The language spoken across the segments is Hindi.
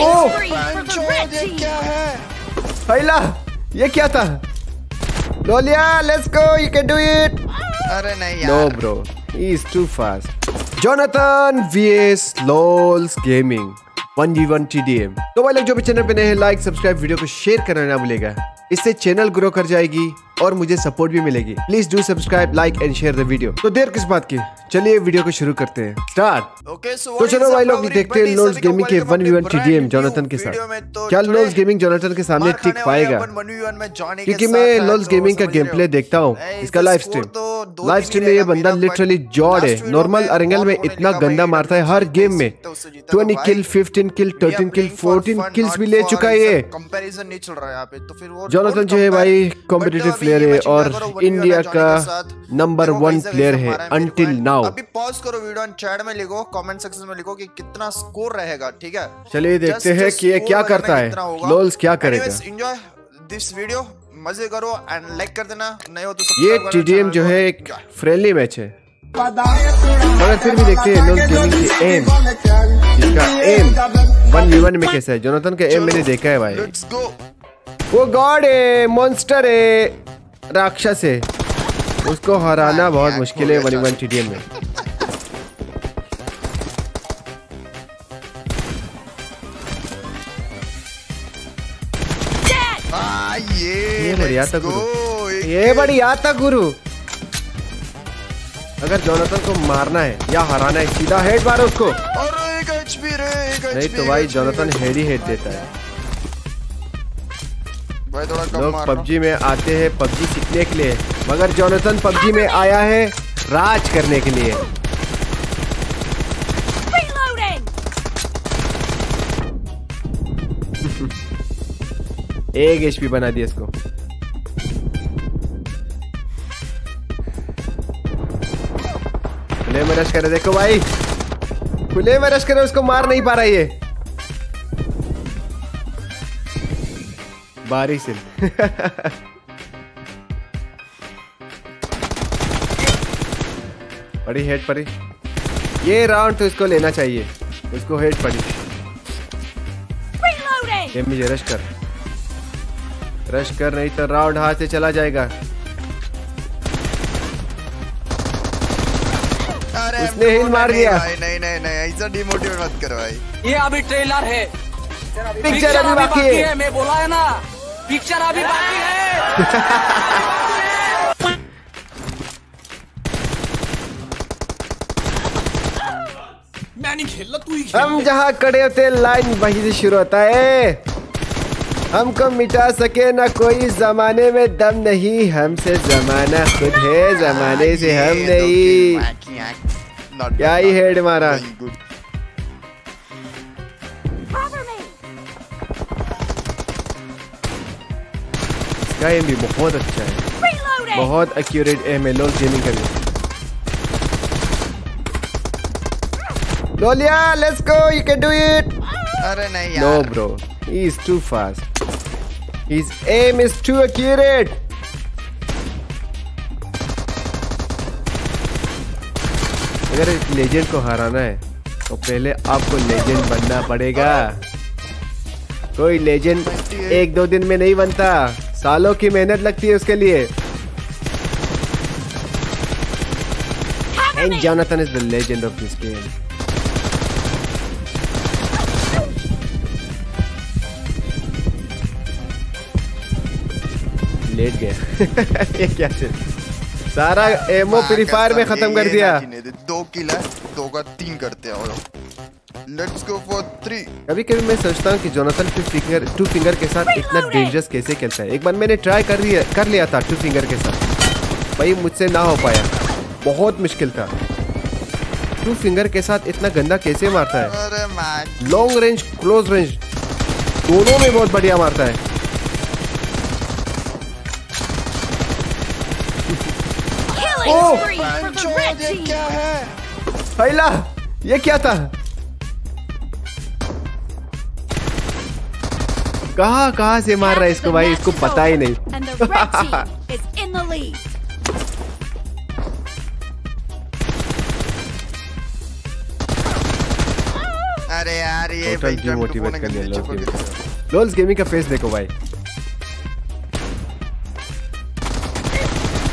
Red ये क्या है पहला ये क्या था? लोलिया let's go you can do it अरे नहीं यार। No bro he is too fast Jonathan vs lols gaming 1v1 TDM तो भाई लोग जो भी चैनल पे नए हैं लाइक सब्सक्राइब वीडियो को शेयर करना ना भूलेगा। इससे चैनल ग्रो कर जाएगी। और मुझे सपोर्ट भी मिलेगी। Please do subscribe like and share the video तो देर किस बात की? चलिए वीडियो को शुरू करते हैं। स्टार्ट ओके सो तो चलो भाई लोग देखते हैं नोल्स गेमिंग के 1v1 TDM जोनाथन के साथ। क्या लोल्स गेमिंग जोनाथन के सामने टिक पाएगा? क्योंकि मैं लोल्स गेमिंग का गेम प्ले देखता हूँ। इसका लाइव स्ट्रीम लाइव स्ट्रीम में ये बंदा लिटरली जॉड है। नॉर्मल अरेंगल में इतना गंदा मारता है हर गेम में। 20 किल 15 किल 13 किल 14 किल्स भी ले चुका है ये। पे। तो वो जोनाथन जो है भाई कॉम्पिटिटिव प्लेयर है और इंडिया का नंबर वन प्लेयर है अंटिल नाउ अभी पॉज करो वीडियो चैट में लिखो कमेंट सेक्शन में लिखो कि कितना स्कोर रहेगा ठीक है? चलिए देखते हैं कि ये क्या करता है। लोल्स क्या करेगा? एंजॉय दिस वीडियो मज़े करो एंड लाइक कर देना नहीं हो तो ये टीडीएम जो है एक फ्रेंडली मैच है। मगर फिर भी देखते हैं लोग गेमिंग की एम इसका एम वन वी वन में कैसा है। जोनाथन का एम मैंने देखा है भाई। वो गॉड है मॉन्स्टर है। राक्षस है। उसको हराना बहुत मुश्किल है वन वन टीडीएम में. आ ये बढ़िया था गुरु ये बढ़िया था गुरु अगर जोनाथन को मारना है या हराना है सीधा हेड मारो उसको। नहीं तो भाई जोनाथन हेड ही हेड देता है। भाई थोड़ा कम लोग पबजी में आते हैं पबजी सीखने के लिए। मगर जोनाथन पबजी में आया है राज करने के लिए. एक एचपी बना दिया इसको। खुले में रश करे देखो भाई। खुले में रश करे उसको मार नहीं पा रहा ये। बारिश से। पड़ी हेड पड़ी। ये राउंड तो इसको लेना चाहिए। उसको हेड पड़ी। ये मुझे रश कर। रश कर नहीं तो राउंड हाथ से चला जाएगा। उसने हिल मार दिया। नहीं नहीं नहीं ऐसा डिमोटिवेट मत कर भाई। ये अभी ट्रेलर है। पिक्चर अभी बाकी है मैं बोला है ना। पिक्चर अभी बाकी है। मैं नहीं खेल तू ही हम जहाँ खड़े होते लाइन वहीं से शुरू होता है। हमको मिटा सके ना कोई जमाने में दम नहीं हमसे जमाना खुद है जमाने से हम नहीं। क्या ही हेड मारा। इसका एम भी बहुत अच्छा है। बहुत एक्यूरेट एम है लोल गेमिंग का भी लोलिया let's go you can do it अरे नहीं यार। No bro he is too fast his aim is too accurate अगर एक लेजेंड को हराना है तो पहले आपको लेजेंड बनना पड़ेगा। कोई लेजेंड एक दो दिन में नहीं बनता। सालों की मेहनत लगती है उसके लिए। And. Jonathan is the legend of this game. लेट गया ये क्या चीज़? सारा एमओ फ्री फायर में खत्म कर दिया। दो किल है दो का तीन करते हैं और लेट्स गो फॉर थ्री कभी कभी मैं सोचता हूँ कि Jonathan two finger two finger के साथ इतना डेंजरस कैसे खेलता है? एक बार मैंने ट्राई कर लिया कर लिया था टू फिंगर के साथ। भाई मुझसे ना हो पाया। बहुत मुश्किल था। टू फिंगर के साथ इतना गंदा कैसे मारता है? लॉन्ग रेंज क्लोज रेंज दोनों में बहुत बढ़िया मारता है। Killing Oh. ये क्या है? ये क्या था? कहाँ कहाँ से मार रहा है इसको भाई? इसको पता ही नहीं. अरे यार ये भाई phone कर दिया लोल्स गेमिंग का। फेस देखो भाई।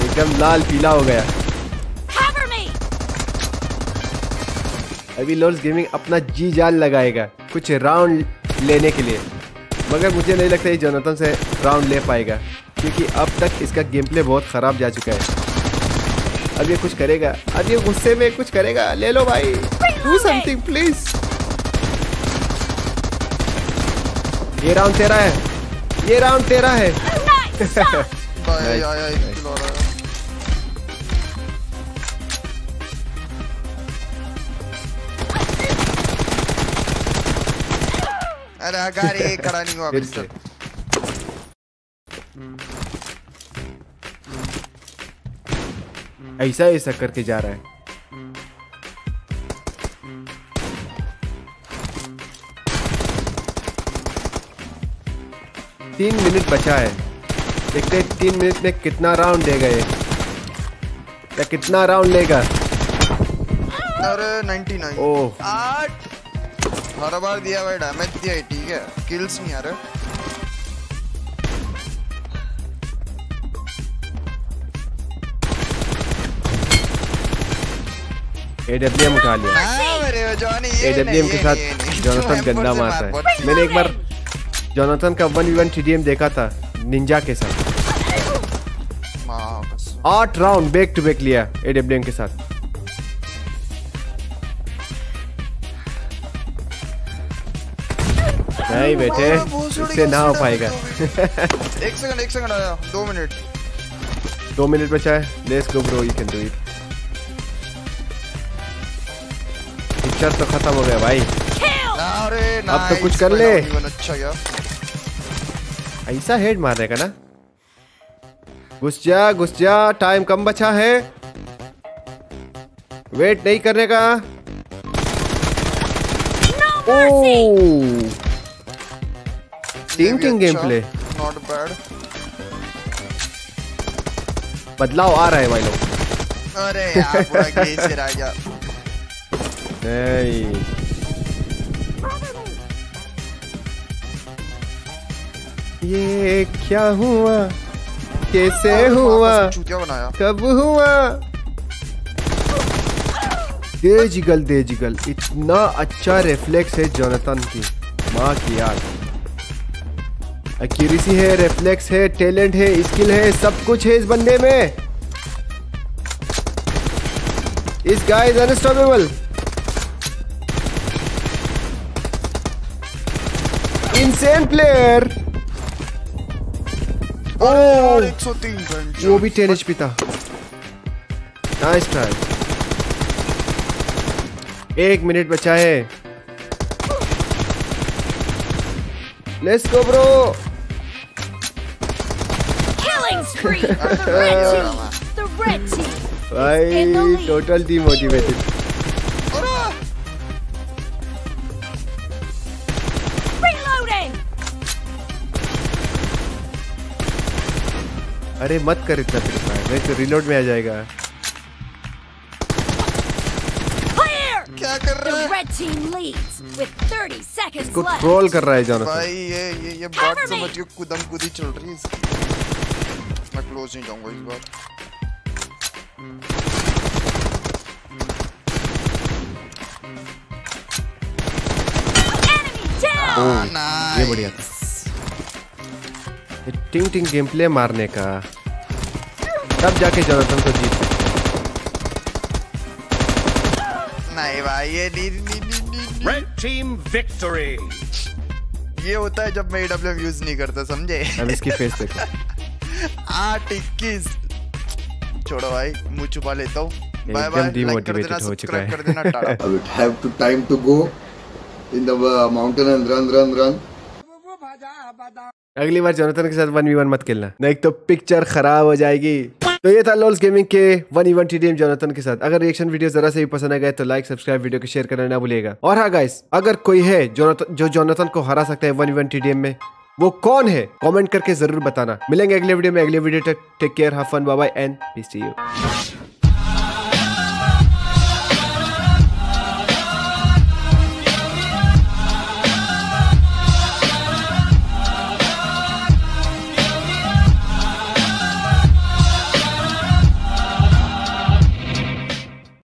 एकदम लाल पीला हो गया। अभी लोल्स गेमिंग अपना जी जान लगाएगा कुछ राउंड लेने के लिए। मगर मुझे नहीं लगता ये जोनाथन से राउंड ले पाएगा क्योंकि अब तक इसका गेम प्ले बहुत ख़राब जा चुका है। अब ये कुछ करेगा अब ये गुस्से में कुछ करेगा। ले लो भाई डू समथिंग प्लीज़ ये राउंड तेरा है ये राउंड तेरा है। है अरे अगारे खड़ा नहीं हुआ फिर अभी से ऐसा ऐसा करके जा रहा है। तीन मिनट बचा है। देखते हैं तीन मिनट में कितना राउंड देगा ये या कितना राउंड लेगा? अरे 99 ओह। आठ। हर बार दिया भाई डैमेज दिया है ठीक है? किल्स नहीं आ रहे। एडब्ल्यूएम उठा लिया। हाँ एडब्ल्यूएम के साथ जोनाथन गंदा मारता है। मैंने एक बार जोनाथन का वन वन टीडीएम देखा था निंजा के साथ। हाँ, आठ राउंड बैक टू बैक लिया एडब्ल्यूएम के साथ। नहीं बेटे इससे ना हो पाएगा। एक सेकंड एक सेकंड आया दो मिनट। दो मिनट बचा है। Let's go bro you can do it picture तो खत्म हो गया भाई। अरे अब तो कुछ कर ले। अच्छा गया। ऐसा हेड मारने का ना? घुस जा घुस जा टाइम कम बचा है। वेट नहीं करने का। No mercy. टिंग टिंग गेम प्ले नॉट बैड बदलाव आ रहा है भाई लोग। अरे यार पूरा ग्लेशियर आ गया नहीं। ये क्या हुआ? कैसे हुआ? कब हुआ? देजिगल देजिगल। इतना अच्छा रिफ्लेक्स है जोनाथन की। माँ की याद। एक्यूरेसी है रिफ्लेक्स है टैलेंट है स्किल है, सब कुछ है इस बंदे में। इस guy is unstoppable insane player वो भी टेन एचपी था। नाइस ट्राई एक मिनट बचा है। लेट्स गो ब्रो भाई टोटल डिमोटिवेटेड अरे मत कर इतना फिर मैं तो रिलोड में आ जाएगा। क्या कर रहा है? रेड टीम कर रहा है जॉनसन भाई ये ये ये बॉट समझ के कुदम कुदी चल रही है क्लोज नहीं जाऊँगा इस बार Enemy down. ओह nice. ये बढ़िया था ये टिंग टिंग गेम प्ले मारने का तब जाके जोनाथन को जीत नहीं भाई ये नहीं नहीं नहीं। Red team victory. ये होता है जब मैं AWM यूज़ नहीं करता समझे अब इसकी फेस देखो आठ इक्कीस छोड़ो भाई मुँह छुपा लेता हूँ। बाय बाय लाइक कर देना सब्सक्राइब कर देना Tata have to time to go in the uh, mountain and run, run, run. अगली बार जोनाथन के साथ वन वी वन मत खेलना। नहीं तो पिक्चर खराब हो जाएगी। तो ये था लोल्स गेमिंग के one one T D M Jonathan के साथ। अगर रिएक्शन वीडियो जरा से भी पसंद आ गए तो लाइक सब्सक्राइब वीडियो को शेयर करना ना भूलिएगा। और हाँ गाइस अगर कोई है जोनाथन जो जोनाथन को हरा सकता है one one T D M में वो कौन है? कमेंट करके ज़रूर बताना। मिलेंगे अगले वीडियो में। अगले वीडियो तक take care have fun fun bye bye and be see you